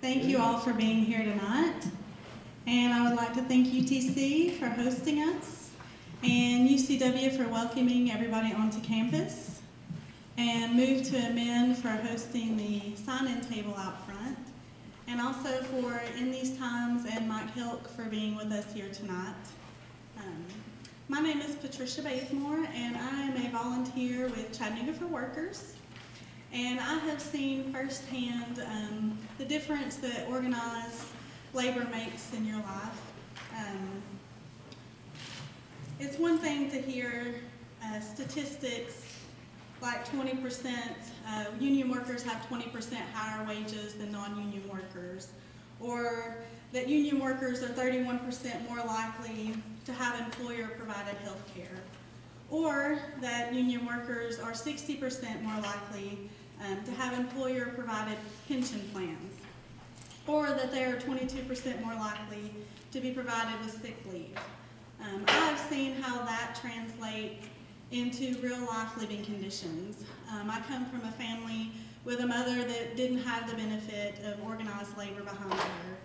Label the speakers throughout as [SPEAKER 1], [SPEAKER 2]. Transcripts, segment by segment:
[SPEAKER 1] Thank you all for being here tonight. And I would like to thank UTC for hosting us and UCW for welcoming everybody onto campus and Move to Amend for hosting the sign-in table out front and also for In These Times and Mike Elk for being with us here tonight. Um, my name is Patricia Bazemore and I am a volunteer with Chattanooga for Workers. And I have seen firsthand um, the difference that organized labor makes in your life. Um, it's one thing to hear uh, statistics like 20%, uh, union workers have 20% higher wages than non-union workers, or that union workers are 31% more likely to have employer-provided health care, or that union workers are 60% more likely um, to have employer-provided pension plans, or that they are 22% more likely to be provided with sick leave. Um, I've seen how that translates into real life living conditions. Um, I come from a family with a mother that didn't have the benefit of organized labor behind her.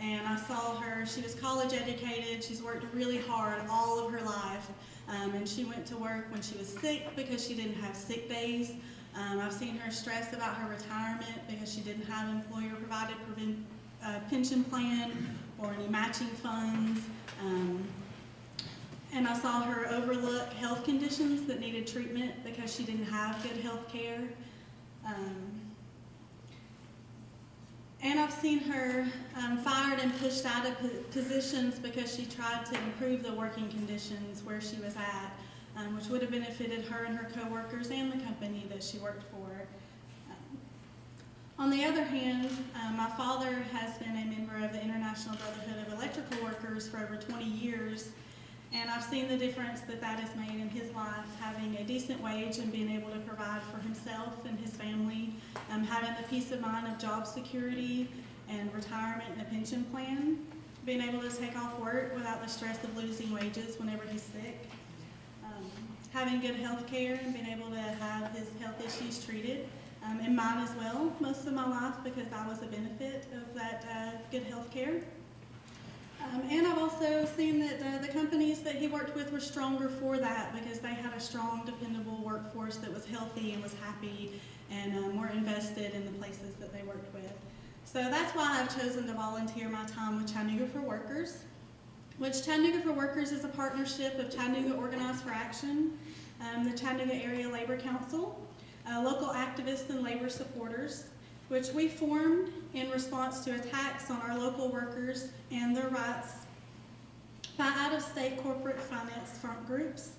[SPEAKER 1] And I saw her, she was college educated, she's worked really hard all of her life. Um, and she went to work when she was sick because she didn't have sick days. Um, I've seen her stress about her retirement because she didn't have employer-provided uh, pension plan or any matching funds. Um, and I saw her overlook health conditions that needed treatment because she didn't have good health care. Um, and I've seen her um, fired and pushed out of positions because she tried to improve the working conditions where she was at um, which would have benefited her and her coworkers and the company that she worked for. Um, on the other hand, um, my father has been a member of the International Brotherhood of Electrical Workers for over 20 years, and I've seen the difference that that has made in his life, having a decent wage and being able to provide for himself and his family, um, having the peace of mind of job security and retirement and a pension plan, being able to take off work without the stress of losing wages whenever he's sick having good health care and being able to have his health issues treated, um, and mine as well, most of my life because I was a benefit of that uh, good health care. Um, and I've also seen that uh, the companies that he worked with were stronger for that because they had a strong, dependable workforce that was healthy and was happy and um, were invested in the places that they worked with. So that's why I've chosen to volunteer my time with Chattanooga for Workers which Chattanooga for Workers is a partnership of Chattanooga Organized for Action, um, the Chattanooga Area Labor Council, uh, local activists and labor supporters, which we formed in response to attacks on our local workers and their rights by out-of-state corporate finance front groups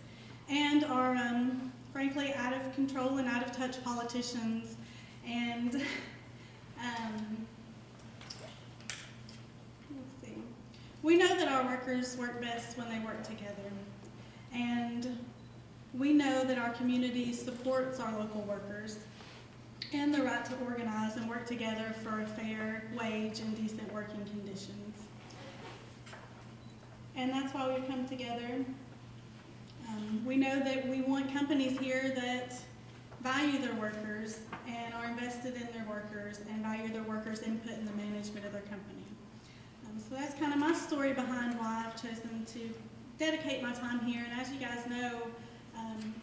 [SPEAKER 1] and our, um, frankly, out of control and out of touch politicians and um, We know that our workers work best when they work together. And we know that our community supports our local workers and the right to organize and work together for a fair wage and decent working conditions. And that's why we've come together. Um, we know that we want companies here that value their workers and are invested in their workers and value their workers' input in the management of their company. So that's kind of my story behind why I've chosen to dedicate my time here. And as you guys know, um,